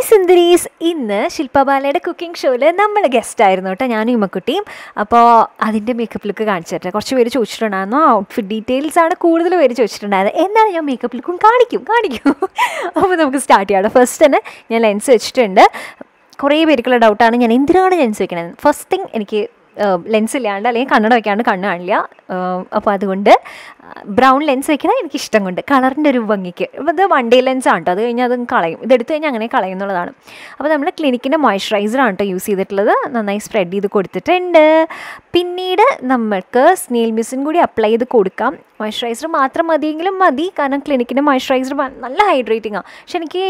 Hi സുന്ദരീസ് ഇന്ന് ശില്പബാലയുടെ cooking ഷോയിൽ നമ്മൾ ഗസ്റ്റ് ആയിരുന്നു കേട്ടോ ഞാനും ഇമ്മക്കുട്ടിയും അപ്പോൾ അതിന്റെ മേക്കപ്പ് ലുക്ക് കാണിച്ചു തരട്ടെ കുറച്ച് പേര് ചോദിച്ചിട്ടുണ്ടായിരുന്നു ഔട്ട്ഫിറ്റ് ഡീറ്റെയിൽസ് ആണ് കൂടുതൽ പേര് ചോദിച്ചിട്ടുണ്ടായത് എന്നാണ് ഞാൻ മേക്കപ്പ് ലുക്കും കാണിക്കും കാണിക്കും. അപ്പോൾ നമുക്ക് സ്റ്റാർട്ട് ചെയ്യാം ഫസ്റ്റ് തന്നെ ഞാൻ ലെൻസ് വെച്ചിട്ടുണ്ട്. കുറേ പേർക്കുള്ള ഡൗട്ടാണ് ഞാൻ എന്തിനാണ് ലെൻസ് വെക്കണത് ഫസ്റ്റ് തിങ് എനിക്ക് ലെൻസ് ഇല്ലാണ്ട് അല്ലെങ്കിൽ കണ്ണട വയ്ക്കാണ്ട് കണ്ണ് കാണില്ല. അപ്പോൾ അതുകൊണ്ട് ബ്രൗൺ ലെൻസ് വയ്ക്കുന്നത് എനിക്ക് ഇഷ്ടം കൊണ്ട് കളറിന്റെ ഒരു ഭംഗിക്ക്. അപ്പോൾ ഇത് വൺ ഡേ ലെൻസ് ആണ് കേട്ടോ അത് കഴിഞ്ഞാൽ അത് കളയും. ഇതെടുത്ത് കഴിഞ്ഞാൽ അങ്ങനെ കളയും എന്നുള്ളതാണ്. അപ്പോൾ നമ്മൾ ക്ലിനിക്കിന്റെ മോയ്സ്ചറൈസറാണ് കേട്ടോ യൂസ് ചെയ്തിട്ടുള്ളത്. നന്നായി സ്പ്രെഡ് ചെയ്ത് കൊടുത്തിട്ടുണ്ട്. പിന്നീട് നമ്മൾക്ക് സ്നീൽ മിസിൻ കൂടി അപ്ലൈ ചെയ്ത് കൊടുക്കാം. മോയ്സ്ചറൈസർ മാത്രം മതിയെങ്കിലും മതി. കാരണം ക്ലിനിക്കിന്റെ മോയ്സ്ചറൈസർ നല്ല ഹൈഡ്രേറ്റിംഗ് ആണ് പക്ഷെ എനിക്ക്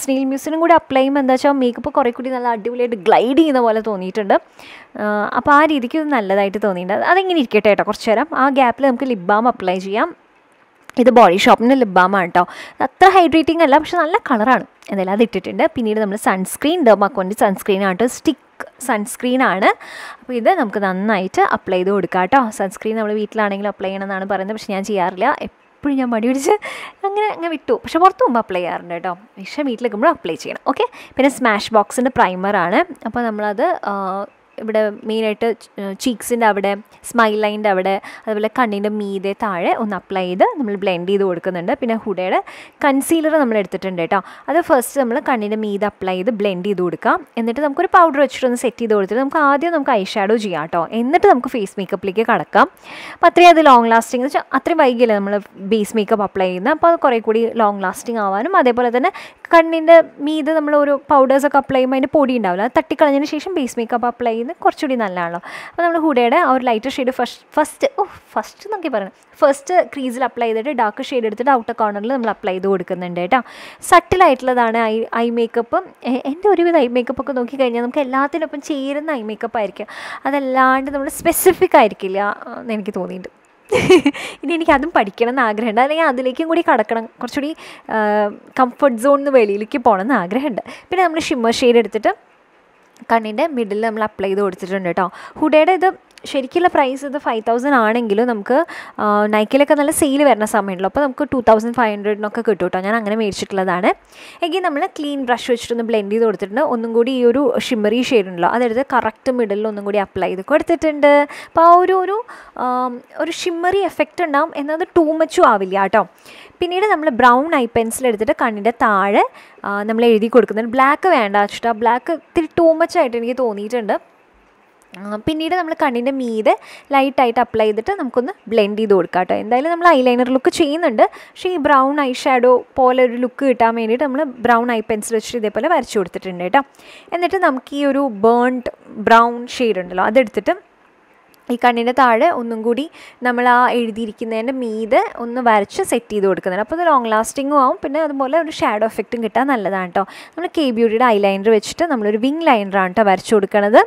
സ്നീൽ മ്യൂസിനും കൂടി അപ്ലൈ ചെയ്യുമ്പോൾ എന്താ വെച്ചാൽ മേക്കപ്പ് കുറേ കൂടി നല്ല അടിപൊളിയായിട്ട് ഗ്ലൈഡ് ചെയ്യുന്ന പോലെ തോന്നിയിട്ടുണ്ട്. അപ്പോൾ ആ രീതിക്ക് നല്ലതായിട്ട് തോന്നിയിട്ടുണ്ട്. അതെങ്ങനെ ഇരിക്കട്ടെ കേട്ടോ. കുറച്ച് നേരം. ആ ഗ്യാപ്പിൽ നമുക്ക് ലിപ് ബാം അപ്ലൈ ചെയ്യാം. ഇത് ബോഡി ഷോപ്പിന്റെ ലിപ് ബാമാണ് കേട്ടോ. അത്ര ഹൈഡ്രേറ്റിംഗ് അല്ല പക്ഷെ നല്ല കളറാണ് എന്തായാലും അത് ഇട്ടിട്ടുണ്ട്. പിന്നീട് നമ്മൾ സൺസ്ക്രീൻ ഡെർമാക്കോന്റെ സൺസ്ക്രീൻ ആട്ടോ സ്റ്റിക്ക് സൺസ്ക്രീനാണ് അപ്പോൾ ഇത് നമുക്ക് നന്നായിട്ട് അപ്ലൈ ചെയ്ത് കൊടുക്കാം കേട്ടോ സൺസ്ക്രീൻ നമ്മൾ വീട്ടിലാണെങ്കിലും അപ്ലൈ ചെയ്യണമെന്നാണ് പറയുന്നത്. പക്ഷേ ഞാൻ ചെയ്യാറില്ല. എപ്പോഴും ഞാൻ മടി പിടിച്ച് അങ്ങനെ അങ്ങനെ വിട്ടു. പക്ഷെ പുറത്ത് പോകുമ്പോൾ അപ്ലൈ ചെയ്യാറുണ്ട് കേട്ടോ. പക്ഷേ വീട്ടിലെക്കുമ്പോൾ അപ്ലൈ ചെയ്യണം. ഓക്കെ പിന്നെ സ്മാഷ് ബോക്സിന്റെ പ്രൈമറാണ് അപ്പോൾ നമ്മളത് ഇവിടെ മെയിനായിട്ട് ചീക്സിന്റെ അവിടെ സ്മൈൽ ലൈന്റെ അവിടെ അതുപോലെ കണ്ണിന്റെ മീതെ താഴെ ഒന്ന് അപ്ലൈ ചെയ്ത് നമ്മൾ ബ്ലെൻഡ് ചെയ്ത് കൊടുക്കുന്നുണ്ട്. പിന്നെ ഹുഡയുടെ കൺസീലർ നമ്മൾ എടുത്തിട്ടുണ്ട് കേട്ടോ. അത് ഫസ്റ്റ് നമ്മൾ കണ്ണിന്റെ മീതെ അപ്ലൈ ചെയ്ത് ബ്ലെൻഡ് ചെയ്ത് കൊടുക്കാം. എന്നിട്ട് നമുക്കൊരു പൗഡർ വെച്ചിട്ട് ഒന്ന് സെറ്റ് ചെയ്ത് കൊടുത്തിട്ട് നമുക്ക് ആദ്യം നമുക്ക് ഐ ഷാഡോ ചെയ്യാം കേട്ടോ. എന്നിട്ട് നമുക്ക് ഫേസ് മേക്കപ്പിലേക്ക് കടക്കാം. അപ്പോൾ അത്രയും അത് ലോങ് ലാസ്റ്റിംഗ് എന്ന് വെച്ചാൽ അത്രയും വൈകിയല്ലേ നമ്മൾ ബേസ് മേക്കപ്പ് അപ്ലൈ ചെയ്യുന്നത് അപ്പോൾ അത് കുറേ കൂടി ലോങ് ലാസ്റ്റിംഗ് ആവാനും അതേപോലെ തന്നെ കണ്ണിന്റെ മീതെ നമ്മൾ ഒരു പൗഡേഴ്സൊക്കെ അപ്ലൈ ചെയ്യുമ്പോൾ അതിന്റെ പൊടി ഉണ്ടാവില്ല. അത് തട്ടിക്കളഞ്ഞതിന് ശേഷം ബേസ് മേക്കപ്പ് അപ്ലൈ ചെയ്യുന്നത് കുറച്ചുകൂടി നല്ലതാണല്ലോ. അപ്പോൾ നമ്മൾ ഹുഡയുടെ ആ ഒരു ലൈറ്റർ ഷെയ്ഡ് ഫസ്റ്റ് ഫസ്റ്റ് ഓ ഫസ്റ്റ് നോക്കി പറയണം. ഫസ്റ്റ് ക്രീസിൽ അപ്ലൈ ചെയ്തിട്ട് ഡാർക്ക് ഷെയ്ഡ് എടുത്തിട്ട് ഔട്ടർ കോർണറിൽ നമ്മൾ അപ്ലൈ ചെയ്ത് കൊടുക്കുന്നുണ്ട് കേട്ടോ. സട്ടിലായിട്ടുള്ളതാണ് ഐ ഐ മേക്കപ്പ് എന്റെ ഒരുവിധ ഐ മേക്കപ്പ് ഒക്കെ നോക്കിക്കഴിഞ്ഞാൽ നമുക്ക് എല്ലാത്തിനൊപ്പം ചേരുന്ന ഐ മേക്കപ്പ് ആയിരിക്കും. അതല്ലാണ്ട് നമ്മൾ സ്പെസിഫിക് ആയിരിക്കില്ല എന്ന് എനിക്ക് തോന്നിയിട്ടുണ്ട്. ഇനി എനിക്ക് അതും പഠിക്കണം എന്ന് ആഗ്രഹമുണ്ട്. അല്ലെങ്കിൽ അതിലേക്കും കൂടി കടക്കണം. കുറച്ചുകൂടി കംഫർട്ട് സോണിൽ നിന്ന് വെളിയിലേക്ക് പോകണം എന്ന് ആഗ്രഹമുണ്ട്. പിന്നെ നമ്മൾ ഷിമ്മർ ഷെയ്ഡ് എടുത്തിട്ട് കണ്ണിന്റെ മിഡിൽ നമ്മൾ അപ്ലൈ ചെയ്ത് കൊടുത്തിട്ടുണ്ട് കേട്ടോ. ഹുഡയുടെ ഇത് ശരിക്കുള്ള പ്രൈസ് ഇത് ഫൈവ് തൗസൻഡ് ആണെങ്കിലും നമുക്ക് നൈക്കിലൊക്കെ നല്ല സെയിൽ വരുന്ന സമയമുള്ളൂ അപ്പോൾ നമുക്ക് ടു തൗസൻഡ് ഫൈവ് ഹൺഡ്രഡിനൊക്കെ കിട്ടും കേട്ടോ. ഞാൻ അങ്ങനെ മേടിച്ചിട്ടുള്ളതാണ്. എങ്കിൽ നമ്മൾ ക്ലീൻ ബ്രഷ് വെച്ചിട്ടൊന്ന് ബ്ലെൻഡ് ചെയ്ത് കൊടുത്തിട്ടുണ്ട്. ഒന്നും കൂടി ഈ ഒരു ഷിമ്മറി ഷെയ്ഡ് ഉണ്ടല്ലോ. അതെടുത്ത് കറക്റ്റ് മിഡിലിൽ ഒന്നും കൂടി അപ്ലൈ ചെയ്ത് കൊടുത്തിട്ടുണ്ട്. അപ്പോൾ ആ ഒരു ഒരു ഒരു ഷിമ്മറി എഫക്റ്റ് ഉണ്ടാവും. എന്നത് ടൂ മച്ചും ആവില്ല കേട്ടോ. പിന്നീട് നമ്മൾ ബ്രൗൺ ഐ പെൻസിൽ എടുത്തിട്ട് കണ്ണിന്റെ താഴെ നമ്മൾ എഴുതി കൊടുക്കുന്നുണ്ട്. ബ്ലാക്ക് വേണ്ട വെച്ചിട്ട് ബ്ലാക്ക് ഇത്തിരി ടൂ മച്ച് ആയിട്ട് എനിക്ക് തോന്നിയിട്ടുണ്ട്. പിന്നീട് നമ്മൾ കണ്ണിന്റെ മീതെ ലൈറ്റായിട്ട് അപ്ലൈ ചെയ്തിട്ട് നമുക്കൊന്ന് ബ്ലെൻഡ് ചെയ്ത് കൊടുക്കാം കേട്ടോ. എന്തായാലും നമ്മൾ ഐലൈനർ ലുക്ക് ചെയ്യുന്നുണ്ട്. പക്ഷേ ഈ ബ്രൗൺ ഐ ഷാഡോ പോലെ ഒരു ലുക്ക് കിട്ടാൻ വേണ്ടിയിട്ട് നമ്മൾ ബ്രൗൺ ഐ പെൻസിൽ വെച്ചിട്ട് ഇതേപോലെ വരച്ചു കൊടുത്തിട്ടുണ്ട് കേട്ടോ. എന്നിട്ട് നമുക്ക് ഈ ഒരു ബേൺഡ് ബ്രൗൺ ഷെയ്ഡ് ഉണ്ടല്ലോ അതെടുത്തിട്ട് ഈ കണ്ണിന്റെ താഴെ ഒന്നും കൂടി നമ്മൾ ആ എഴുതിയിരിക്കുന്നതിന്റെ മീതെ ഒന്ന് വരച്ച് സെറ്റ് ചെയ്ത് കൊടുക്കുന്നുണ്ട്. അപ്പോൾ അത് ലോങ് ലാസ്റ്റിങ്ങും ആവും. പിന്നെ അതുപോലെ ഒരു ഷാഡോ എഫക്റ്റും കിട്ടാൻ നല്ലതാണ് കേട്ടോ നമ്മൾ കെ ബ്യൂട്ടിയുടെ ലൈനർ വെച്ചിട്ട് നമ്മളൊരു വിങ് ലൈനറാണ് കേട്ടോ വരച്ചു കൊടുക്കണത്.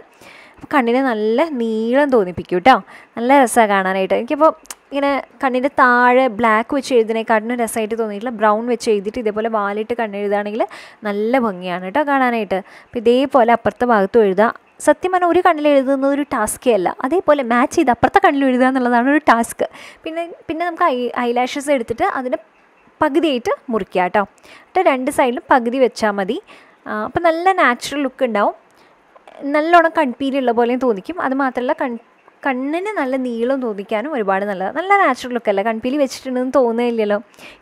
അപ്പോൾ കണ്ണിനെ നല്ല നീളം തോന്നിപ്പിക്കും കേട്ടോ നല്ല രസമാണ് കാണാനായിട്ട്. എനിക്കിപ്പോൾ ഇങ്ങനെ കണ്ണിന്റെ താഴെ ബ്ലാക്ക് വെച്ച് എഴുതുന്നതിനെക്കാട്ടിനും രസമായിട്ട് തോന്നിയിട്ടില്ല ബ്രൗൺ വെച്ച് എഴുതിയിട്ട് ഇതേപോലെ വാലിട്ട് കണ്ണെഴുതുകയാണെങ്കിൽ നല്ല ഭംഗിയാണ് കേട്ടോ കാണാനായിട്ട്. അപ്പോൾ ഇതേപോലെ അപ്പുറത്തെ ഭാഗത്തും എഴുതുക സത്യം പറഞ്ഞാൽ ഒരു കണ്ണിൽ എഴുതുന്നത് ഒരു ടാസ്കേ അല്ല. അതേപോലെ മാച്ച് ചെയ്ത് അപ്പുറത്തെ കണ്ണിൽ എഴുതുക എന്നുള്ളതാണ് ഒരു ടാസ്ക് പിന്നെ പിന്നെ നമുക്ക് ഐ ഐലാഷസ് എടുത്തിട്ട് അതിന് പകുതിയായിട്ട് മുറിക്കുക കേട്ടോ. എന്നിട്ട് രണ്ട് സൈഡിലും പകുതി വെച്ചാൽ മതി. അപ്പോൾ നല്ല നാച്ചുറൽ ലുക്ക് ഉണ്ടാവും. നല്ലോണം കൺപീലുള്ള പോലെയും തോന്നിക്കും. അത് മാത്രമല്ല കൺ കണ്ണിന് നല്ല നീളം തോന്നിക്കാനും ഒരുപാട് നല്ലതാണ് നല്ല നാച്ചുറൽ ലുക്കല്ല കൺപീലി വെച്ചിട്ടുണ്ടെന്ന് തോന്നുന്നില്ലല്ലോ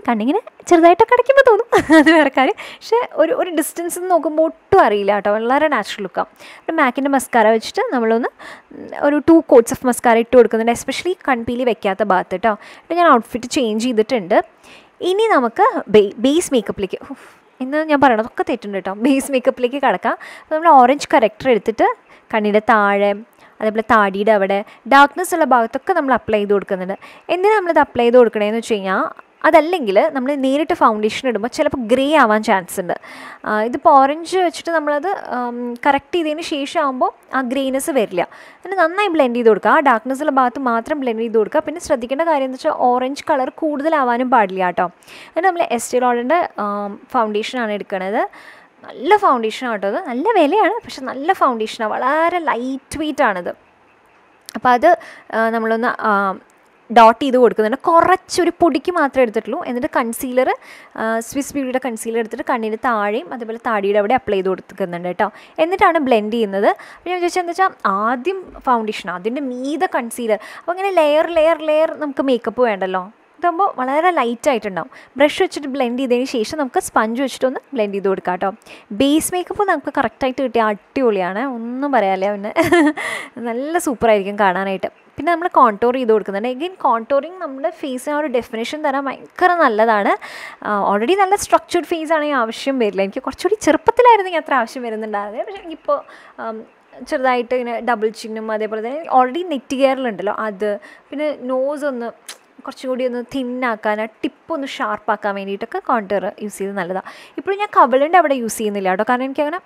കണ്ണിങ്ങനെ ചെറുതായിട്ടൊക്കെ അടയ്ക്കുമ്പോൾ തോന്നും. അത് വേറെ കാര്യം. പക്ഷേ ഒരു ഒരു ഡിസ്റ്റൻസ് നോക്കുമ്പോൾ ഒട്ടും അറിയില്ല കേട്ടോ. വളരെ നാച്ചുറൽ ലുക്കാണ് ഒരു മാക്കിന്റെ മസ്കാര വെച്ചിട്ട് നമ്മളൊന്ന് ഒരു ടു കോട്ട്സ് ഓഫ് മസ്കാര ഇട്ട് കൊടുക്കുന്നുണ്ട്. എസ്പെഷ്യലി കൺപീലി വെക്കാത്ത ഭാഗത്ത് കേട്ടോ ഞാൻ ഔട്ട്ഫിറ്റ് ചേഞ്ച് ചെയ്തിട്ടുണ്ട്. ഇനി നമുക്ക് ബേസ് മേക്കപ്പിലേക്ക് ഇന്ന് ഞാൻ പറയണതൊക്കെ തെറ്റുണ്ട് കേട്ടോ ബേസ് മേക്കപ്പിലേക്ക് കിടക്കാം. അപ്പോൾ നമ്മൾ ഓറഞ്ച് കറക്ടർ എടുത്തിട്ട് കണ്ണിന്റെ താഴെ അതേപോലെ താടിയുടെ അവിടെ ഡാർക്ക്നെസ് ഉള്ള ഭാഗത്തൊക്കെ നമ്മൾ അപ്ലൈ ചെയ്ത് കൊടുക്കുന്നുണ്ട്. എന്തിനാണ് നമ്മളിത് അപ്ലൈ ചെയ്ത് കൊടുക്കണേന്ന് വെച്ച് കഴിഞ്ഞാൽ അതല്ലെങ്കിൽ നമ്മൾ നേരിട്ട് ഫൗണ്ടേഷൻ ഇടുമ്പോൾ ചിലപ്പോൾ ഗ്രേ ആവാൻ ചാൻസ് ഉണ്ട്. ഇതിപ്പോൾ ഓറഞ്ച് വെച്ചിട്ട് നമ്മളത് കറക്റ്റ് ചെയ്തതിന് ശേഷം ആകുമ്പോൾ ആ ഗ്രേനെസ് വരില്ല. പിന്നെ നന്നായി ബ്ലെൻഡ് ചെയ്ത് കൊടുക്കുക. ആ ഡാർക്ക്നെസ് ഉള്ള ഭാഗത്ത് മാത്രം ബ്ലെൻഡ് ചെയ്ത് കൊടുക്കുക. പിന്നെ ശ്രദ്ധിക്കേണ്ട കാര്യം എന്ന് വെച്ചാൽ ഓറഞ്ച് കളർ കൂടുതലാവാനും പാടില്ല കേട്ടോ. എന്നിട്ട് നമ്മൾ എസ്റ്റേ ലോഡിന്റെ ഫൗണ്ടേഷനാണ് എടുക്കുന്നത് നല്ല ഫൗണ്ടേഷനാണ് കേട്ടോ അത്. നല്ല വിലയാണ് പക്ഷെ നല്ല ഫൗണ്ടേഷനാണ് വളരെ ലൈറ്റ് വെയിറ്റ് ആണിത്. അപ്പോൾ അത് നമ്മളൊന്ന് ഡോട്ട് ചെയ്ത് കൊടുക്കുന്നുണ്ട്. കുറച്ചൊരു പൊടിക്ക് മാത്രമേ എടുത്തിട്ടുള്ളൂ. എന്നിട്ട് കൺസീലർ സ്വിസ് ബ്യൂട്ടിയുടെ കൺസീലർ എടുത്തിട്ട് കണ്ണിന് താഴെയും അതുപോലെ താടിയുടെ അവിടെ അപ്ലൈ ചെയ്ത് കൊടുക്കുന്നുണ്ട് കേട്ടോ. എന്നിട്ടാണ് ബ്ലെൻഡ് ചെയ്യുന്നത്. അപ്പോൾ ഞാൻ ചോദിച്ചാൽ എന്താ വെച്ചാൽ ആദ്യം ഫൗണ്ടേഷൻ അതിന്റെ മീത കൺസീലർ അപ്പോൾ അങ്ങനെ ലെയർ ലെയർ ലെയർ നമുക്ക് മേക്കപ്പ് വേണ്ടല്ലോ. ഇതാകുമ്പോൾ വളരെ ലൈറ്റ് ആയിട്ടുണ്ടാവും. ബ്രഷ് വെച്ചിട്ട് ബ്ലെൻഡ് ചെയ്തതിന് ശേഷം നമുക്ക് സ്പഞ്ച് വെച്ചിട്ടൊന്ന് ബ്ലെൻഡ് ചെയ്ത് കൊടുക്കാം കേട്ടോ. ബേസ് മേക്കപ്പ് നമുക്ക് കറക്റ്റായിട്ട് കിട്ടിയ അടിപൊളിയാണ്. ഒന്നും പറയാല്ലേ അവന് നല്ല സൂപ്പറായിരിക്കും കാണാനായിട്ട്. പിന്നെ നമ്മൾ കോൺടോർ ചെയ്ത് കൊടുക്കുന്നുണ്ട്. എഗെയിൻ കോൺടോറിങ് നമ്മുടെ ഫേസിന് ആ ഒരു ഡെഫിനേഷൻ തരാൻ ഭയങ്കര നല്ലതാണ്. ഓൾറെഡി നല്ല സ്ട്രക്ചേർഡ് ഫേസ് ആണെങ്കിൽ ആവശ്യം വരില്ല. എനിക്ക് കുറച്ചുകൂടി ചെറുപ്പത്തിലായിരുന്നെങ്കിൽ അത്ര ആവശ്യം വരുന്നുണ്ടായിരുന്നത്. പക്ഷേ എനിക്കിപ്പോൾ ചെറുതായിട്ട് ഇങ്ങനെ ഡബിൾ ചിന്നും അതേപോലെ തന്നെ ഓൾറെഡി നെറ്റ് കെയറിലുണ്ടല്ലോ അത്. പിന്നെ നോസ് ഒന്ന് കുറച്ചും കൂടി ഒന്ന് തിന്നാക്കാൻ ടിപ്പ് ഒന്ന് ഷാർപ്പാക്കാൻ വേണ്ടിയിട്ടൊക്കെ കോണ്ടർ യൂസ് ചെയ്ത് നല്ലതാണ് ഇപ്പോഴും ഞാൻ കവിളിന്റെ അവിടെ യൂസ് ചെയ്യുന്നില്ല കേട്ടോ. കാരണം എനിക്കങ്ങനെ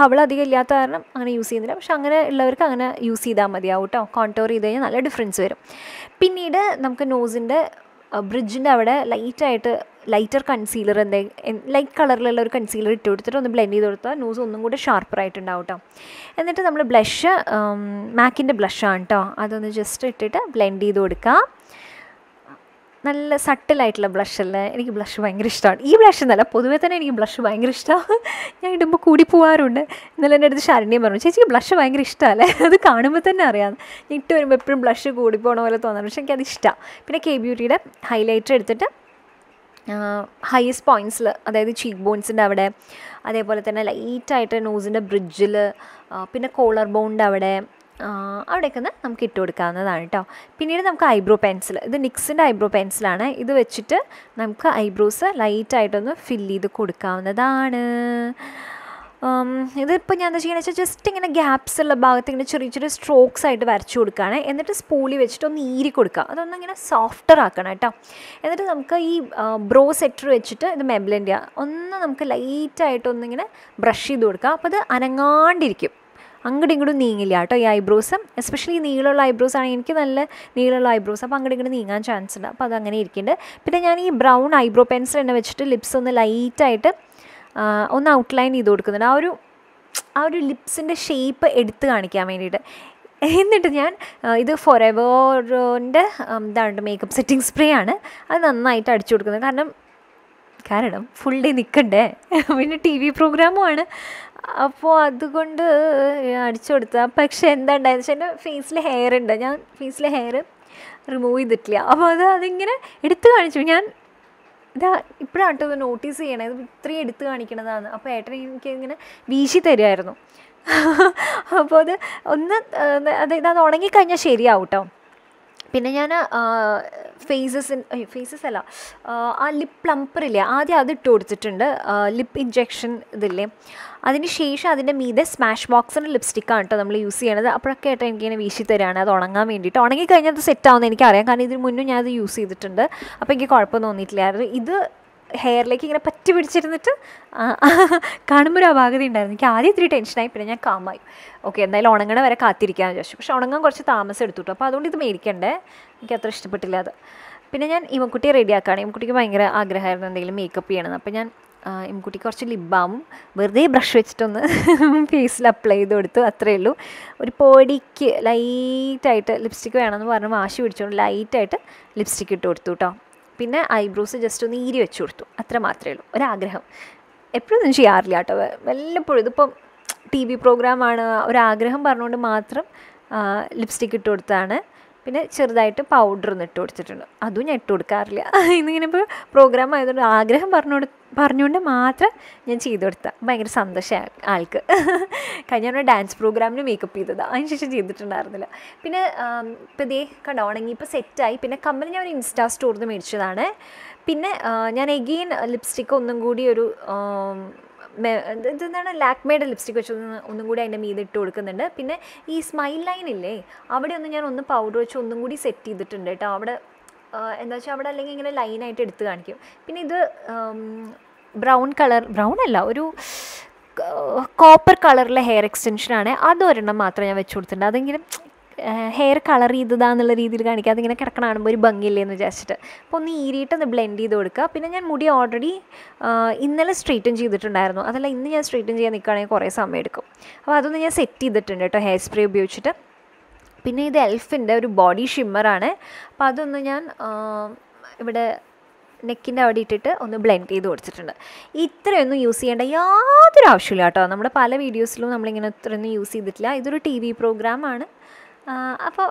കവിൾ അധികം ഇല്ലാത്ത കാരണം അങ്ങനെ യൂസ് ചെയ്യുന്നില്ല. പക്ഷെ അങ്ങനെ ഉള്ളവർക്ക് അങ്ങനെ യൂസ് ചെയ്താൽ മതിയാവും കേട്ടോ. കോണ്ടോർ ചെയ്ത് കഴിഞ്ഞാൽ നല്ല ഡിഫറൻസ് വരും. പിന്നീട് നമുക്ക് നോസിന്റെ ബ്രിഡ്ജിന്റെ അവിടെ ലൈറ്റായിട്ട് ലൈറ്റർ കൺസീലർ എന്തെങ്കിലും ലൈറ്റ് കളറിലുള്ള ഒരു കൺസീലർ ഇട്ട് കൊടുത്തിട്ട് ഒന്ന് ബ്ലെൻഡ് ചെയ്ത് കൊടുത്താൽ നോസ് ഒന്നും കൂടെ ഷാർപ്പറായിട്ടുണ്ടാവും കേട്ടോ. എന്നിട്ട് നമ്മൾ ബ്ലഷ് മാക്കിന്റെ ബ്ലഷാണ് കേട്ടോ. അതൊന്ന് ജസ്റ്റ് ഇട്ടിട്ട് ബ്ലെൻഡ് ചെയ്ത് കൊടുക്കുക നല്ല സട്ടിലായിട്ടുള്ള ബ്ലഷ് അല്ലേ എനിക്ക് ബ്ലഷ് ഭയങ്കര ഇഷ്ടമാണ് ഈ ബ്ലഷ് എന്നല്ല പൊതുവേ തന്നെ എനിക്ക് ബ്ലഷ് ഭയങ്കര ഇഷ്ടമാണ് ഞാൻ ഇടുമ്പോൾ കൂടി പോകാറുണ്ട് ഇന്നലെ എന്റെ അടുത്ത് ശരണ്യം പറഞ്ഞു ചേച്ചിക്ക് ബ്ലഷ് ഭയങ്കര ഇഷ്ടമല്ലേ അത് കാണുമ്പോൾ തന്നെ അറിയാം. ഇട്ട് വരുമ്പോൾ എപ്പോഴും ബ്ലഷ് കൂടി പോകണ പോലെ തോന്നാറ് പക്ഷേ എനിക്കത് ഇഷ്ടമാണ് പിന്നെ കെ ബ്യൂട്ടിയുടെ ഹൈലൈറ്റർ എടുത്തിട്ട് ഹയസ്റ്റ് പോയിന്റ്സിൽ അതായത് ചീക്ക് ബോൺസിന്റെ അവിടെ അതേപോലെ തന്നെ ലൈറ്റായിട്ട് നോസിന്റെ ബ്രിഡ്ജിൽ പിന്നെ കോളർ ബോണിന്റെ അവിടെ അവിടേക്ക് ഒന്ന് നമുക്ക് ഇട്ട് കൊടുക്കാവുന്നതാണ് കേട്ടോ പിന്നീട് നമുക്ക് ഐബ്രോ പെൻസിൽ. ഇത് നിക്സിന്റെ ഐബ്രോ പെൻസിലാണ്. ഇത് വെച്ചിട്ട് നമുക്ക് ഐബ്രോസ് ലൈറ്റായിട്ടൊന്ന് ഫില്ല് ചെയ്ത് കൊടുക്കാവുന്നതാണ്. ഇതിപ്പോൾ ഞാൻ എന്താ ചെയ്യുന്നത് വെച്ചാൽ ജസ്റ്റ് ഇങ്ങനെ ഗ്യാപ്സ് ഉള്ള ഭാഗത്ത് ഇങ്ങനെ ചെറിയ ചെറിയ സ്ട്രോക്സ് ആയിട്ട് വരച്ചു കൊടുക്കുകയാണ് എന്നിട്ട് സ്പൂളി വെച്ചിട്ട് ഒന്ന് ഈരി കൊടുക്കുക. അതൊന്ന് ഇങ്ങനെ സോഫ്റ്റർ ആക്കണം കേട്ടോ എന്നിട്ട് നമുക്ക് ഈ ബ്രോ സെറ്റർ വെച്ചിട്ട് ഇത് മെബ്ലന്റെ ഒന്ന് നമുക്ക് ലൈറ്റായിട്ടൊന്നിങ്ങനെ ബ്രഷ് ചെയ്ത് കൊടുക്കുക അപ്പോൾ അത് അനങ്ങാണ്ടിരിക്കും. അങ്ങോട്ടും ഇങ്ങോട്ടും നീങ്ങില്ല കേട്ടോ ഈ ഐബ്രോസ് എസ്പെഷ്യലി നീളമുള്ള ഐബ്രോസ് ആണ് എനിക്ക് നല്ല നീളമുള്ള ഐബ്രോസ് അപ്പോൾ അങ്ങോട്ടും ഇങ്ങോട്ട് നീങ്ങാൻ ചാൻസ് ഉണ്ട്. അപ്പോൾ അതങ്ങനെ ഇരിക്കുന്നുണ്ട്. പിന്നെ ഞാൻ ഈ ബ്രൗൺ ഐബ്രോ പെൻസിൽ തന്നെ വെച്ചിട്ട് ലിപ്സ് ഒന്ന് ലൈറ്റായിട്ട് ഒന്ന് ഔട്ട്ലൈൻ ചെയ്ത് കൊടുക്കുന്നുണ്ട്. ആ ഒരു ആ ഒരു ലിപ്സിന്റെ ഷേപ്പ് എടുത്ത് കാണിക്കാൻ വേണ്ടിയിട്ട്. എന്നിട്ട് ഞാൻ ഇത് ഫോർ എവറിന്റെ ഇതാണ് മേക്കപ്പ് സെറ്റിംഗ് സ്പ്രേ ആണ്. അത് നന്നായിട്ട് അടിച്ചു കൊടുക്കുന്നത് കാരണം കാരണം ഫുൾ ഡേ നിൽക്കണ്ടേ പിന്നെ ടി വി പ്രോഗ്രാമുമാണ് അപ്പോൾ അതുകൊണ്ട് അടിച്ചു കൊടുത്ത പക്ഷേ എന്താ ഉണ്ടായെന്ന് വെച്ചാൽ എന്റെ ഫേസിൽ ഹെയർ ഉണ്ട്. ഞാൻ ഫേസിലെ ഹെയർ റിമൂവ് ചെയ്തിട്ടില്ല. അപ്പോൾ അത് അതിങ്ങനെ എടുത്തു കാണിച്ചു. ഞാൻ ഇതാ ഇപ്പോഴാണ് കേട്ടോ നോട്ടീസ് ചെയ്യണേ ഇത് ഇത്രയും എടുത്തു കാണിക്കണതാണ്. അപ്പോൾ ഏട്ടൻ എനിക്ക് ഇങ്ങനെ വീശി തരുമായിരുന്നു അപ്പോൾ അത് ഒന്ന് അതായത് അത് ഉണങ്ങിക്കഴിഞ്ഞാൽ ശരിയാവും കേട്ടോ. പിന്നെ ഞാൻ ഫേസസ് ഫേസസ് അല്ല ആ ലിപ്പ് പ്ലംപ്പറില്ലേ ആദ്യം അത് ഇട്ട് കൊടുത്തിട്ടുണ്ട്. ലിപ്പ് ഇഞ്ചെക്ഷൻ ഇതില്ലേ. അതിന് ശേഷം അതിന്റെ മീതെ സ്മാഷ് ബോക്സിന്റെ ലിപ്സ്റ്റിക്കാണ് കേട്ടോ നമ്മൾ യൂസ് ചെയ്യണത്. അപ്പോഴൊക്കെ ആയിട്ട് എനിക്കിങ്ങനെ വീശി തരാണ്. അത് ഉണങ്ങാൻ വേണ്ടിയിട്ട്. ഉണങ്ങിക്കഴിഞ്ഞാൽ അത് സെറ്റ് ആവുന്ന എനിക്കറിയാം. കാരണം ഇതിന് മുന്നേ ഞാൻ അത് യൂസ് ചെയ്തിട്ടുണ്ട്. അപ്പോൾ എനിക്ക് കുഴപ്പം തോന്നിയിട്ടില്ലായിരുന്നു ഇത് ഹെയറിലേക്ക് ഇങ്ങനെ പറ്റി പിടിച്ചിരുന്നിട്ട് കാണുമ്പോൾ ഒരു അപാകത ഉണ്ടായിരുന്നു. എനിക്ക് ആദ്യം ഇത്തിരി ടെൻഷനായി പിന്നെ ഞാൻ കാമായി ഓക്കെ എന്തായാലും ഉണങ്ങണ വരെ കാത്തിരിക്കാമെന്ന് വിചാരിച്ചു. പക്ഷെ ഉണങ്ങാൻ കുറച്ച് താമസം എടുത്തു അപ്പോൾ അതുകൊണ്ട് ഇത് മേടിക്കണ്ടേ? എനിക്ക് അത്ര ഇഷ്ടപ്പെട്ടില്ല അത്. പിന്നെ ഞാൻ ഇമക്കുട്ടിയെ റെഡിയാക്കുകയാണ് ഇമക്കുട്ടിക്ക് ഭയങ്കര ആഗ്രഹമായിരുന്നു എന്തെങ്കിലും മേക്കപ്പ് ചെയ്യണമെന്ന്. അപ്പോൾ ഞാൻ ഇമക്കുട്ടിക്ക് കുറച്ച് ലിപ് വെറുതെ ബ്രഷ് വെച്ചിട്ടൊന്ന് ഫേസിൽ അപ്ലൈ ചെയ്ത് കൊടുത്തു അത്രയേ ഉള്ളൂ ഒരു പൊടിക്ക് ലൈറ്റായിട്ട് ലിപ്സ്റ്റിക്ക് വേണമെന്ന് പറഞ്ഞ് വാശി പിടിച്ചുകൊണ്ട് ലൈറ്റായിട്ട് ലിപ്സ്റ്റിക്ക് ഇട്ട് കൊടുത്തു കേട്ടോ പിന്നെ ഐബ്രോസ് ജസ്റ്റ് ഒന്ന് ഈരി വെച്ച് കൊടുത്തു. അത്ര മാത്രമേ ഉള്ളൂ. ഒരാഗ്രഹം. എപ്പോഴും ഒന്നും ചെയ്യാറില്ല കേട്ടോ വല്ലപ്പോഴും ഇതിപ്പം ടി വി പ്രോഗ്രാമാണ് ഒരാഗ്രഹം പറഞ്ഞുകൊണ്ട് മാത്രം ലിപ്സ്റ്റിക്ക് ഇട്ട് കൊടുത്താണ് പിന്നെ ചെറുതായിട്ട് പൗഡർ ഒന്ന് ഇട്ട് കൊടുത്തിട്ടുണ്ട്. അതും ഞാൻ ഇട്ട് കൊടുക്കാറില്ല. ഇന്നിങ്ങനെ ഇപ്പോൾ പ്രോഗ്രാം ആയതുകൊണ്ട് ആഗ്രഹം പറഞ്ഞുകൊണ്ട് പറഞ്ഞുകൊണ്ട് മാത്രം ഞാൻ ചെയ്തു കൊടുത്ത. ഭയങ്കര സന്തോഷമാണ് ആൾക്ക്. കഴിഞ്ഞ ഒരു ഡാൻസ് പ്രോഗ്രാമിന് മേക്കപ്പ് ചെയ്തതാണ് അതിന് ശേഷം ചെയ്തിട്ടുണ്ടായിരുന്നില്ല. പിന്നെ ഇപ്പോൾ ഇതേ കണ്ടോ ഉണങ്ങി ഇപ്പോൾ സെറ്റായി പിന്നെ കമ്മൽ ഞാൻ ഒരു ഇൻസ്റ്റാ സ്റ്റോറിൽ നിന്ന് മേടിച്ചതാണ്. പിന്നെ ഞാൻ എഗെയിൻ ലിപ്സ്റ്റിക്ക് ഒന്നും കൂടി ഒരു ഇതെന്താണ് ലാക്മേയുടെ ലിപ്സ്റ്റിക് വെച്ച് ഒന്നും കൂടി അതിന്റെ മീതെ ഇട്ട് കൊടുക്കുന്നുണ്ട്. പിന്നെ ഈ സ്മൈൽ ലൈൻ ഇല്ലേ അവിടെ ഒന്ന് ഞാൻ ഒന്ന് പൗഡർ വെച്ച് ഒന്നും കൂടി സെറ്റ് ചെയ്തിട്ടുണ്ട് കേട്ടോ. അവിടെ എന്താ വെച്ചാൽ അവിടെ അല്ലെങ്കിൽ ഇങ്ങനെ ലൈനായിട്ട് എടുത്ത് കാണിക്കും. പിന്നെ ഇത് ബ്രൗൺ കളർ ബ്രൗൺ അല്ല ഒരു കോപ്പർ കളറിലെ ഹെയർ എക്സ്റ്റൻഷനാണ് അതൊരെണ്ണം മാത്രം ഞാൻ വെച്ച് കൊടുത്തിട്ടുണ്ട്. അതെങ്കിലും ഹെയർ കളർ ചെയ്തതാന്നുള്ള രീതിയിൽ കാണിക്കുക അതിങ്ങനെ കിടക്കണ കാണുമ്പോൾ ഒരു ഭംഗിയില്ലേ എന്ന് വിചാരിച്ചിട്ട്. അപ്പോൾ ഒന്ന് ഈരിയിട്ട് ഒന്ന് ബ്ലെൻഡ് ചെയ്ത് കൊടുക്കുക. പിന്നെ ഞാൻ മുടി ഓൾറെഡി ഇന്നലെ സ്ട്രെയിറ്റൻ ചെയ്തിട്ടുണ്ടായിരുന്നു. അതല്ല ഇന്ന് ഞാൻ സ്ട്രെയിറ്റൻ ചെയ്യാൻ നിൽക്കുകയാണെങ്കിൽ കുറേ സമയം എടുക്കും. അപ്പോൾ അതൊന്ന് ഞാൻ സെറ്റ് ചെയ്തിട്ടുണ്ട് കേട്ടോ ഹെയർ സ്പ്രേ ഉപയോഗിച്ചിട്ട്. പിന്നെ ഇത് എൽഫിന്റെ ഒരു ബോഡി ഷിമ്മറാണ് അപ്പോൾ അതൊന്ന് ഞാൻ ഇവിടെ നെക്കിന്റെ അവിടെ ഇട്ടിട്ട് ഒന്ന് ബ്ലെൻഡ് ചെയ്ത് കൊടുത്തിട്ടുണ്ട്. ഇത്രയൊന്നും യൂസ് ചെയ്യേണ്ട യാതൊരു ആവശ്യമില്ല കേട്ടോ. നമ്മുടെ പല വീഡിയോസിലും നമ്മളിങ്ങനെ ഇത്രയൊന്നും യൂസ് ചെയ്തിട്ടില്ല. ഇതൊരു ടി വി പ്രോഗ്രാമാണ് അപ്പോൾ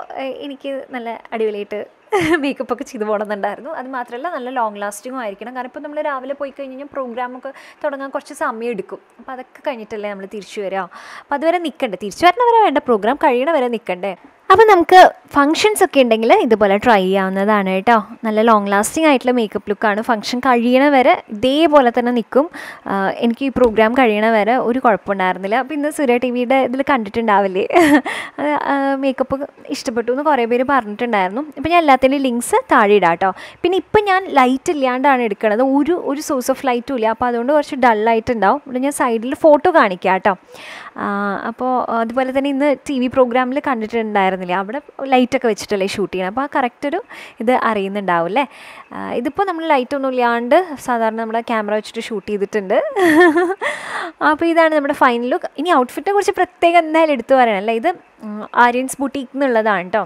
എനിക്ക് നല്ല അടിപൊളിയായിട്ട് മേക്കപ്പ് ഒക്കെ ചെയ്ത് പോകണമെന്നുണ്ടായിരുന്നു. അത് മാത്രമല്ല നല്ല ലോങ് ലാസ്റ്റിങ്ങും ആയിരിക്കണം. കാരണം ഇപ്പോൾ നമ്മൾ രാവിലെ പോയി കഴിഞ്ഞ് കഴിഞ്ഞാൽ പ്രോഗ്രാമൊക്കെ തുടങ്ങാൻ കുറച്ച് സമയം എടുക്കും. അപ്പോൾ അതൊക്കെ കഴിഞ്ഞിട്ടല്ലേ നമ്മൾ തിരിച്ചു വരാം. അപ്പോൾ അതുവരെ നിൽക്കണ്ടേ തിരിച്ചു വരണവരെ വേണ്ട. പ്രോഗ്രാം കഴിയണവരെ നിൽക്കണ്ടേ അപ്പോൾ നമുക്ക് ഫങ്ഷൻസ് ഒക്കെ ഉണ്ടെങ്കിൽ ഇതുപോലെ ട്രൈ ചെയ്യാവുന്നതാണ് കേട്ടോ. നല്ല ലോങ് ലാസ്റ്റിംഗ് ആയിട്ടുള്ള മേക്കപ്പ് ലുക്കാണ് ഫങ്ഷൻ കഴിയണ വരെ ഇതേപോലെ തന്നെ നിൽക്കും എനിക്ക് ഈ പ്രോഗ്രാം കഴിയണ വരെ ഒരു കുഴപ്പമുണ്ടായിരുന്നില്ല. അപ്പോൾ ഇന്ന് സൂര്യ ടി വിയുടെ ഇതിൽ കണ്ടിട്ടുണ്ടാവില്ലേ? മേക്കപ്പ് ഇഷ്ടപ്പെട്ടു എന്ന് കുറേ പേര് പറഞ്ഞിട്ടുണ്ടായിരുന്നു. ഇപ്പോൾ ഞാൻ എല്ലാത്തിന്റെയും ലിങ്ക്സ് താഴെ ഇടാം കേട്ടോ. പിന്നെ ഇപ്പം ഞാൻ ലൈറ്റ് ഇല്ലാണ്ടാണ് എടുക്കുന്നത് ഒരു ഒരു സോഴ്സ് ഓഫ് ലൈറ്റും ഇല്ല. അപ്പോൾ അതുകൊണ്ട് കുറച്ച് ഡള്ളായിട്ടുണ്ടാവും ഇവിടെ ഞാൻ സൈഡിൽ ഫോട്ടോ കാണിക്കാം കേട്ടോ. അപ്പോൾ അതുപോലെ തന്നെ ഇന്ന് ടി വി പ്രോഗ്രാമിൽ കണ്ടിട്ടുണ്ടായിരുന്നില്ല അവിടെ ലൈറ്റൊക്കെ വെച്ചിട്ടല്ലേ ഷൂട്ട് ചെയ്യണം. അപ്പോൾ ആ കറക്റ്റ് ഒരു ഇത് അറിയുന്നുണ്ടാവും അല്ലേ? ആ, ഇതിപ്പോൾ നമ്മൾ ലൈറ്റൊന്നും ഇല്ലാണ്ട് സാധാരണ നമ്മുടെ ക്യാമറ വെച്ചിട്ട് ഷൂട്ട് ചെയ്തിട്ടുണ്ട്. അപ്പോൾ ഇതാണ് നമ്മുടെ ഫൈനൽ ലുക്ക് ഇനി ഔട്ട്ഫിറ്റിനെ കുറിച്ച് പ്രത്യേകം എന്തായാലും എടുത്തു പറയണം അല്ലേ? ഇത് ആര്യൻസ് ബുട്ടീക്ക് എന്നുള്ളതാണ് കേട്ടോ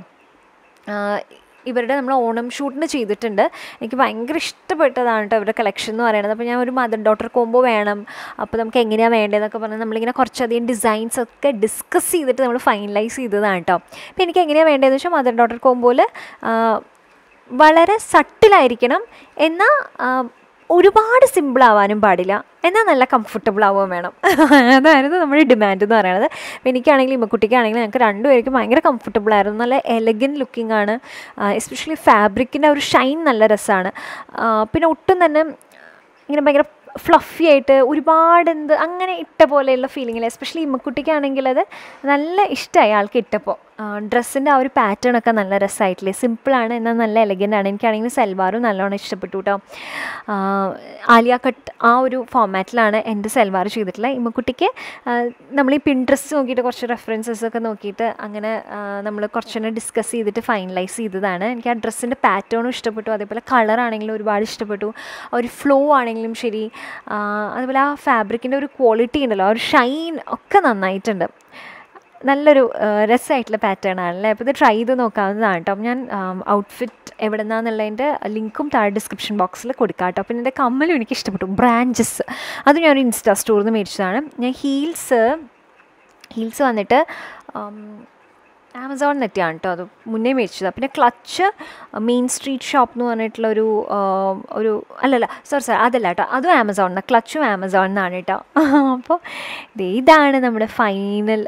ഇവരുടെ നമ്മൾ ഓണം ഷൂട്ടിന് ചെയ്തിട്ടുണ്ട്. എനിക്ക് ഭയങ്കര ഇഷ്ടപ്പെട്ടതാണ് കേട്ടോ ഇവരുടെ കളക്ഷൻ എന്ന് പറയുന്നത് അപ്പോൾ ഞാൻ ഒരു മദർ ഡോട്ടർ കോംബോ വേണം. അപ്പോൾ നമുക്ക് എങ്ങനെയാണ് വേണ്ടതെന്നൊക്കെ പറഞ്ഞ് നമ്മളിങ്ങനെ കുറച്ചധികം ഡിസൈൻസ് ഒക്കെ ഡിസ്കസ് ചെയ്തിട്ട് നമ്മൾ ഫൈനലൈസ് ചെയ്തതാണ് കേട്ടോ അപ്പോൾ എനിക്ക് എങ്ങനെയാണ് വേണ്ടതെന്ന് വെച്ചാൽ മദർ ഡോട്ടർ കോംബോയിൽ വളരെ സട്ടിലായിരിക്കണം എന്നാൽ ഒരുപാട് സിമ്പിൾ ആവാനും പാടില്ല. എന്നാൽ നല്ല കംഫർട്ടബിൾ ആവുകയും വേണം. അതായിരുന്നു നമ്മുടെ ഡിമാൻഡ് എന്ന് പറയുന്നത്. എനിക്കാണെങ്കിലും ഇമ്മക്കുട്ടിക്കാണെങ്കിലും ഞങ്ങൾക്ക് രണ്ടുപേർക്കും ഭയങ്കര കംഫർട്ടബിൾ ആയിരുന്നു. നല്ല എലഗൻ ലുക്കിംഗ് ആണ്. എസ്പെഷ്യലി ഫാബ്രിക്കിന്റെ ഒരു ഷൈൻ നല്ല രസമാണ്. പിന്നെ ഒട്ടും തന്നെ ഇങ്ങനെ ഭയങ്കര ഫ്ലഫി ആയിട്ട് ഒരുപാട് എന്ത് അങ്ങനെ ഇട്ട പോലെയുള്ള ഫീലിങ്ങിൽ എസ്പെഷ്യലി ഇമ്മക്കുട്ടിക്കാണെങ്കിൽ അത് നല്ല ഇഷ്ടമായി ആൾക്ക് ഇട്ടപ്പോൾ. ഡ്രസ്സിന്റെ ആ ഒരു പാറ്റേൺ ഒക്കെ നല്ല രസമായിട്ടില്ലേ സിമ്പിളാണ് എന്നാൽ നല്ല എലഗന്റ് ആണ്. എനിക്കാണെങ്കിൽ സെൽവാറും നല്ലോണം ഇഷ്ടപ്പെട്ടു കേട്ടോ ആലിയ കട്ട് ആ ഒരു ഫോമാറ്റിലാണ് എന്റെ സെൽവാർ ചെയ്തിട്ടുള്ളത്. ഇമ്മക്കുട്ടിക്ക് നമ്മൾ ഈ പിൻ ഡ്രസ്സ് നോക്കിയിട്ട് കുറച്ച് റെഫറൻസസ് ഒക്കെ നോക്കിയിട്ട് അങ്ങനെ നമ്മൾ കുറച്ചെണ്ണം ഡിസ്കസ് ചെയ്തിട്ട് ഫൈനലൈസ് ചെയ്തതാണ്. എനിക്ക് ആ ഡ്രസ്സിന്റെ പാറ്റേണും ഇഷ്ടപ്പെട്ടു. അതേപോലെ കളർ ആണെങ്കിലും ഒരുപാട് ഇഷ്ടപ്പെട്ടു. ആ ഒരു ഫ്ലോ ആണെങ്കിലും ശരി. അതുപോലെ ആ ഫാബ്രിക്കിന്റെ ഒരു ക്വാളിറ്റി ഉണ്ടല്ലോ ആ ഒരു ഷൈൻ ഒക്കെ നന്നായിട്ടുണ്ട്. നല്ലൊരു രസമായിട്ടുള്ള പാറ്റേൺ ആണല്ലേ? അപ്പോൾ ഇത് ട്രൈ ചെയ്ത് നോക്കാവുന്നതാണ് കേട്ടോ ഞാൻ ഔട്ട്ഫിറ്റ് എവിടെ നിന്നാന്നുള്ളതിന്റെ ലിങ്കും താഴെ ഡിസ്ക്രിപ്ഷൻ ബോക്സിൽ കൊടുക്കാം കേട്ടോ പിന്നെ എന്റെ കമ്മലും എനിക്ക് ഇഷ്ടപ്പെട്ടു. ബ്രാഞ്ചസ് അത് ഞാനൊരു ഇൻസ്റ്റാ സ്റ്റോറിൽ നിന്ന് മേടിച്ചതാണ്. ഞാൻ ഹീൽസ് ഹീൽസ് വന്നിട്ട് ആമസോൺ നെറ്റിയാണ് കേട്ടോ അത് മുന്നേ മേടിച്ചതാണ് പിന്നെ ക്ലച്ച് മെയിൻ സ്ട്രീറ്റ് ഷോപ്പ് എന്ന് പറഞ്ഞിട്ടുള്ള ഒരു ഒരു അല്ലല്ല സോറി സാർ അതല്ല കേട്ടോ അതും ആമസോണിന് ക്ലച്ചും ആമസോണിനാണ് കേട്ടോ. അപ്പോൾ ഇതാണ് നമ്മുടെ ഫൈനൽ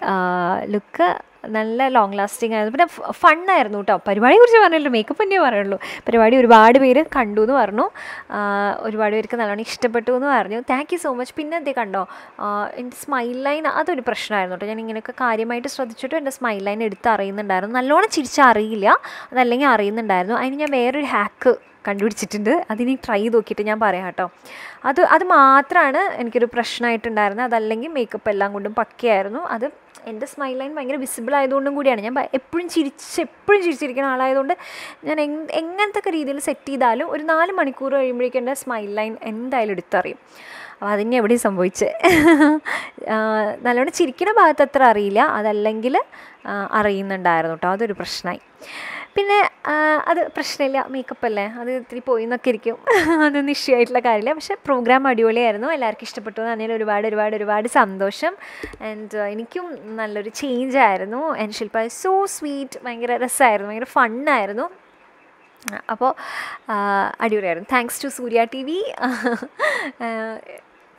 ലുക്ക്. നല്ല ലോങ് ലാസ്റ്റിംഗ് ആയിരുന്നു. പിന്നെ ഫണ്ണായിരുന്നു കേട്ടോ പരിപാടിയെ കുറിച്ച് പറഞ്ഞല്ലോ. മേക്കപ്പ് തന്നെ പറയുള്ളൂ. പരിപാടി ഒരുപാട് പേര് കണ്ടു എന്ന് പറഞ്ഞു. ഒരുപാട് പേർക്ക് നല്ലോണം ഇഷ്ടപ്പെട്ടു എന്ന് പറഞ്ഞു. താങ്ക് യു സോ മച്ച് പിന്നെ എന്തേ കണ്ടോ? എന്റെ സ്മൈൽ ലൈൻ അതൊരു പ്രശ്നമായിരുന്നു കേട്ടോ ഞാൻ ഇങ്ങനെയൊക്കെ കാര്യമായിട്ട് ശ്രദ്ധിച്ചിട്ടും എന്റെ സ്മൈൽ ലൈൻ എടുത്ത് അറിയുന്നുണ്ടായിരുന്നു. നല്ലോണം ചിരിച്ചറിയില്ല. അതല്ലെങ്കിൽ അറിയുന്നുണ്ടായിരുന്നു. അതിന് ഞാൻ വേറൊരു ഹാക്ക് കണ്ടുപിടിച്ചിട്ടുണ്ട്. അതിനി ട്രൈ ചെയ്ത് നോക്കിയിട്ട് ഞാൻ പറയാം കേട്ടോ അത് അത് മാത്രമാണ് എനിക്കൊരു പ്രശ്നമായിട്ടുണ്ടായിരുന്നത്. അതല്ലെങ്കിൽ മേക്കപ്പ് എല്ലാം കൊണ്ടും പക്കയായിരുന്നു. അത് എന്റെ സ്മൈൽ ലൈൻ ഭയങ്കര വിസിബിൾ ആയതുകൊണ്ടും കൂടിയാണ്. ഞാൻ എപ്പോഴും ചിരിച്ച് എപ്പോഴും ചിരിച്ചിരിക്കുന്ന ആളായതുകൊണ്ട് ഞാൻ എങ് എങ്ങനത്തെ രീതിയിൽ സെറ്റ് ചെയ്താലും ഒരു നാല് മണിക്കൂർ കഴിയുമ്പോഴേക്കും എന്റെ സ്മൈൽ ലൈൻ എന്തായാലും എടുത്തറിയും. അപ്പോൾ അതിന് എവിടെയും സംഭവിച്ചത് നല്ലോണം ചിരിക്കുന്ന ഭാഗത്ത് അത്ര അറിയില്ല. അതല്ലെങ്കിൽ അറിയുന്നുണ്ടായിരുന്നു കേട്ടോ അതൊരു പ്രശ്നമായി പിന്നെ അത് പ്രശ്നമില്ല. മേക്കപ്പ് അല്ലേ? അത് ഇത്തിരി പോയി എന്നൊക്കെ ഇരിക്കും. അതൊന്നും ഇഷ്യൂ ആയിട്ടുള്ള കാര്യമില്ല. പക്ഷേ പ്രോഗ്രാം അടിപൊളിയായിരുന്നു. എല്ലാവർക്കും ഇഷ്ടപ്പെട്ടു. എന്ന് ഒരുപാട് ഒരുപാട് ഒരുപാട് സന്തോഷം. ആൻഡ് എനിക്കും നല്ലൊരു ചേഞ്ച് ആയിരുന്നു. ആൻഡ് ശില്പ സോ സ്വീറ്റ് ഭയങ്കര രസമായിരുന്നു. ഭയങ്കര ഫണ്ണായിരുന്നു അപ്പോൾ അടിപൊളിയായിരുന്നു. Thanks to Surya T V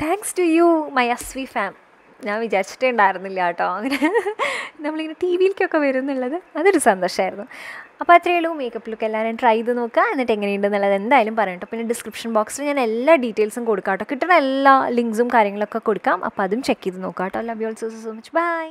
thanks to you my Aswi fam ഞാൻ വിചാരിച്ചിട്ടേ ഉണ്ടായിരുന്നില്ല കേട്ടോ. അങ്ങനെ നമ്മളിങ്ങനെ ടി വിയിലേക്കൊക്കെ വരുന്നുള്ളത്. അതൊരു സന്തോഷമായിരുന്നു. അപ്പോൾ അത്രയേ ഉള്ളൂ. മേക്കപ്പ് ലുക്ക് എല്ലാവരും ട്രൈ ചെയ്ത് നോക്കുക. എന്നിട്ട് എങ്ങനെയുണ്ടെന്നുള്ളത് എന്തായാലും പറയട്ടോ പിന്നെ ഡിസ്ക്രിപ്ഷൻ ബോക്സിൽ ഞാൻ എല്ലാ ഡീറ്റെയിൽസും കൊടുക്കാം കേട്ടോ. കിട്ടുന്ന എല്ലാ ലിങ്ക്സും കാര്യങ്ങളൊക്കെ കൊടുക്കാം. അപ്പോൾ അതും ചെക്ക് ചെയ്ത് നോക്കാം കേട്ടോ. Love you also so much bye